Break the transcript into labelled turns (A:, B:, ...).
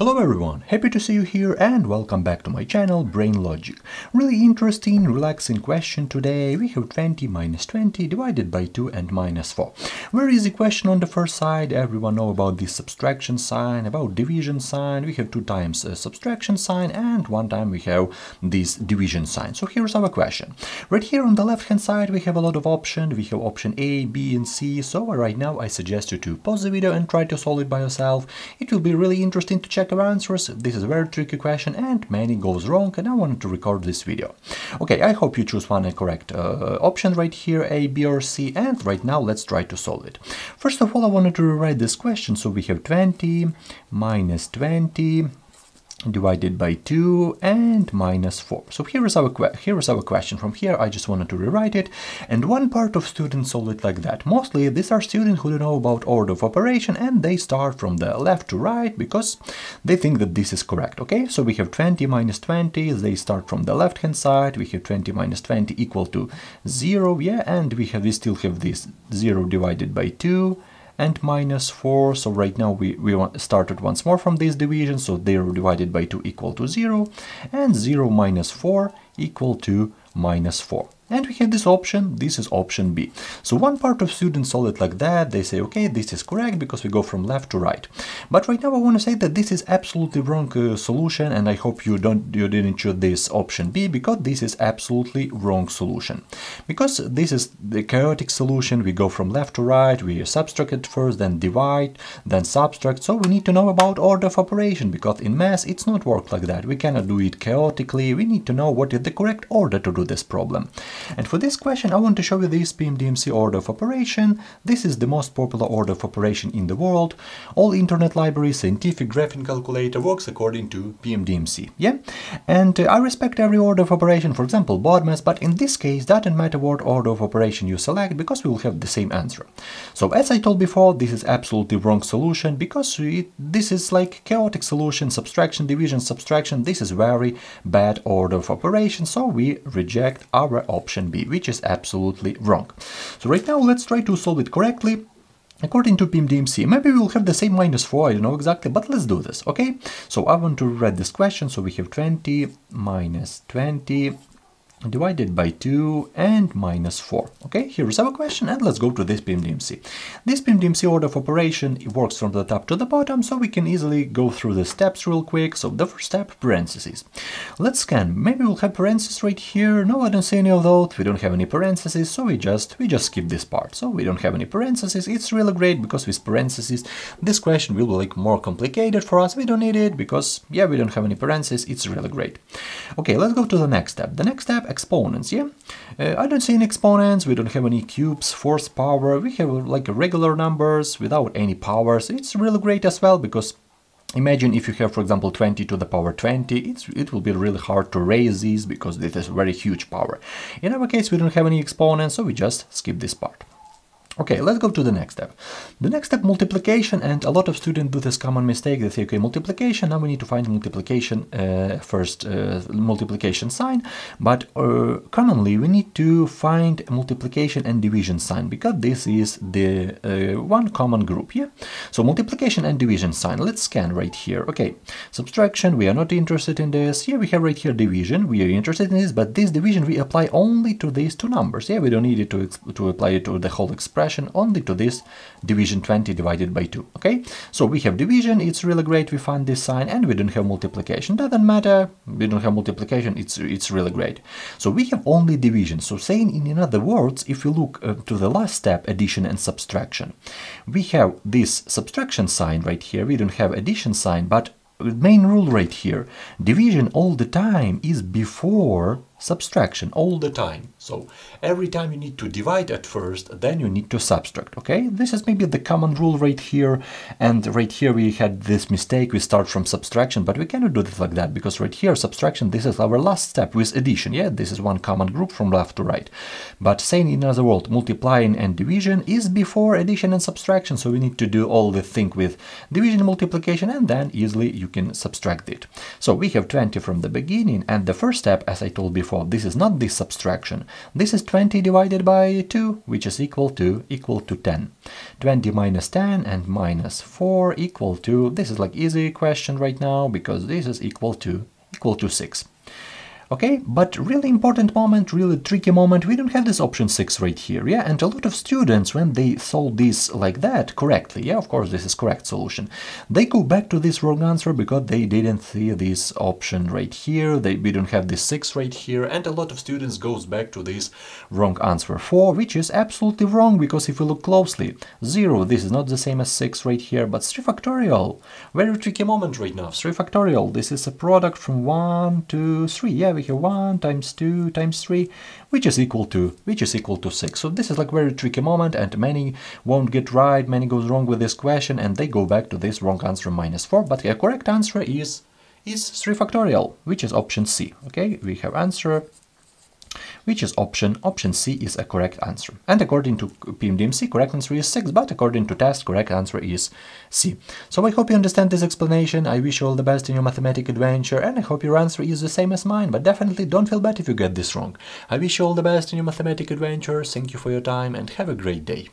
A: Hello everyone, happy to see you here and welcome back to my channel Brian Logic. Really interesting, relaxing question today. We have 20 minus 20 divided by 2 and minus 4. Very easy question on the first side, everyone know about this subtraction sign, about division sign. We have two times a subtraction sign and one time we have this division sign. So here's our question. Right here on the left hand side we have a lot of options. We have option A, B and C. So right now I suggest you to pause the video and try to solve it by yourself. It will be really interesting to check our answers. This is a very tricky question and many goes wrong and I wanted to record this video. Okay, I hope you choose one correct uh, option right here, A, B or C and right now let's try to solve it. First of all, I wanted to rewrite this question. So we have 20 minus 20 divided by 2 and minus 4. So here is our here is our question from here. I just wanted to rewrite it and one part of students solve it like that. Mostly these are students who don't know about order of operation and they start from the left to right because they think that this is correct. Okay, so we have 20 minus 20. They start from the left hand side. We have 20 minus 20 equal to 0. Yeah, and we have we still have this 0 divided by 2 and minus 4. So right now we, we started once more from this division, so 0 divided by 2 equal to 0, and 0 minus 4 equal to minus 4. And we have this option, this is option B. So one part of students solve it like that, they say, okay, this is correct because we go from left to right. But right now I want to say that this is absolutely wrong uh, solution and I hope you don't you didn't choose this option B because this is absolutely wrong solution. Because this is the chaotic solution, we go from left to right, we subtract it first, then divide, then subtract. So we need to know about order of operation because in math it's not work like that. We cannot do it chaotically, we need to know what is the correct order to do this problem. And for this question I want to show you this PMDMC order of operation. This is the most popular order of operation in the world. All internet libraries, scientific graphing calculator works according to PMDMC. Yeah? And uh, I respect every order of operation, for example BODMAS, but in this case doesn't matter what order of operation you select because we will have the same answer. So as I told before, this is absolutely wrong solution because it, this is like chaotic solution, subtraction, division, subtraction. This is very bad order of operation, so we reject our option option B, which is absolutely wrong. So right now let's try to solve it correctly. According to PMDMC, maybe we'll have the same minus 4, I don't know exactly, but let's do this, okay? So I want to read this question, so we have 20 minus 20 divided by 2 and minus 4. Okay, here is our question and let's go to this PMDMC. This PMDMC order of operation works from the top to the bottom, so we can easily go through the steps real quick. So the first step, parentheses. Let's scan. Maybe we'll have parentheses right here. No, I don't see any of those. We don't have any parentheses, so we just we just skip this part. So we don't have any parentheses. It's really great because with parentheses, this question will be like more complicated for us. We don't need it because yeah, we don't have any parentheses. It's really great. Okay, let's go to the next step. The next step exponents, yeah? Uh, I don't see any exponents, we don't have any cubes, force power, we have like regular numbers without any powers. It's really great as well because Imagine if you have, for example, 20 to the power 20, it's, it will be really hard to raise these because this is very huge power. In our case, we don't have any exponents, so we just skip this part. Okay, let's go to the next step. The next step, multiplication, and a lot of students do this common mistake. They say, okay, multiplication, now we need to find multiplication, uh, first uh, multiplication sign, but uh, commonly we need to find multiplication and division sign, because this is the uh, one common group, yeah? So multiplication and division sign, let's scan right here. Okay, subtraction, we are not interested in this. Here we have right here division, we are interested in this, but this division we apply only to these two numbers, yeah? We don't need it to, to apply it to the whole expression expression only to this division 20 divided by 2 okay? So we have division it's really great we find this sign and we don't have multiplication. Doesn't matter we don't have multiplication it's it's really great. So we have only division. So saying in other words if you look uh, to the last step addition and subtraction. We have this subtraction sign right here we don't have addition sign but main rule right here division all the time is before subtraction all the time. So every time you need to divide at first, then you need to subtract, okay? This is maybe the common rule right here, and right here we had this mistake, we start from subtraction, but we cannot do this like that, because right here, subtraction, this is our last step with addition, yeah? This is one common group from left to right. But saying in other words, multiplying and division is before addition and subtraction, so we need to do all the thing with division multiplication, and then easily you can subtract it. So we have 20 from the beginning, and the first step, as I told before, before. This is not this subtraction. This is 20 divided by 2, which is equal to equal to 10. 20 minus 10 and minus 4 equal to, this is like easy question right now because this is equal to equal to 6. Okay, but really important moment, really tricky moment, we don't have this option 6 right here, yeah? And a lot of students, when they solve this like that correctly, yeah, of course this is correct solution, they go back to this wrong answer because they didn't see this option right here, they we don't have this 6 right here, and a lot of students goes back to this wrong answer 4, which is absolutely wrong, because if you look closely, 0, this is not the same as 6 right here, but 3 factorial, very tricky moment right now, 3 factorial, this is a product from 1 to 3, yeah, we have 1 times 2 times 3 which is equal to which is equal to 6 so this is like very tricky moment and many won't get right many goes wrong with this question and they go back to this wrong answer minus 4 but the correct answer is is 3 factorial which is option C okay? We have answer which is option. Option C is a correct answer. And according to PMDMC, correct answer is 6, but according to test, correct answer is C. So I hope you understand this explanation, I wish you all the best in your mathematical adventure, and I hope your answer is the same as mine, but definitely don't feel bad if you get this wrong. I wish you all the best in your mathematical adventure, thank you for your time, and have a great day.